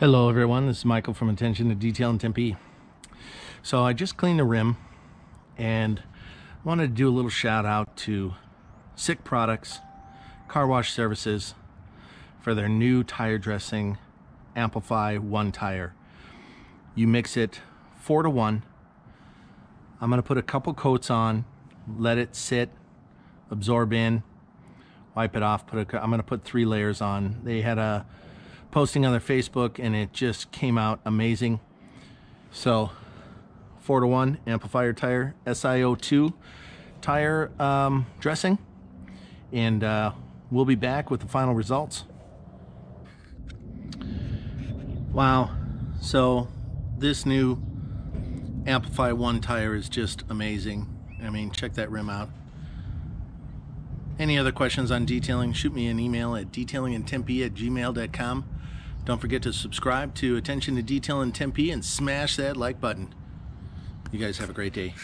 Hello everyone, this is Michael from Attention to Detail in Tempe. So I just cleaned the rim and wanted to do a little shout out to SICC Products Car Wash Services for their new tire dressing Amplify 1 tire. You mix it 4 to 1. I'm going to put a couple coats on, let it sit, absorb in, wipe it off. Put a, I'm going to put three layers on. They had a posting on their Facebook and it just came out amazing. So, 4 to 1 amplifier tire, SiO2 tire um, dressing. And uh, we'll be back with the final results. Wow. So, this new Amplify 1 tire is just amazing. I mean, check that rim out. Any other questions on detailing, shoot me an email at detailingin at gmail.com. Don't forget to subscribe to Attention to Detail in Tempe and smash that like button. You guys have a great day.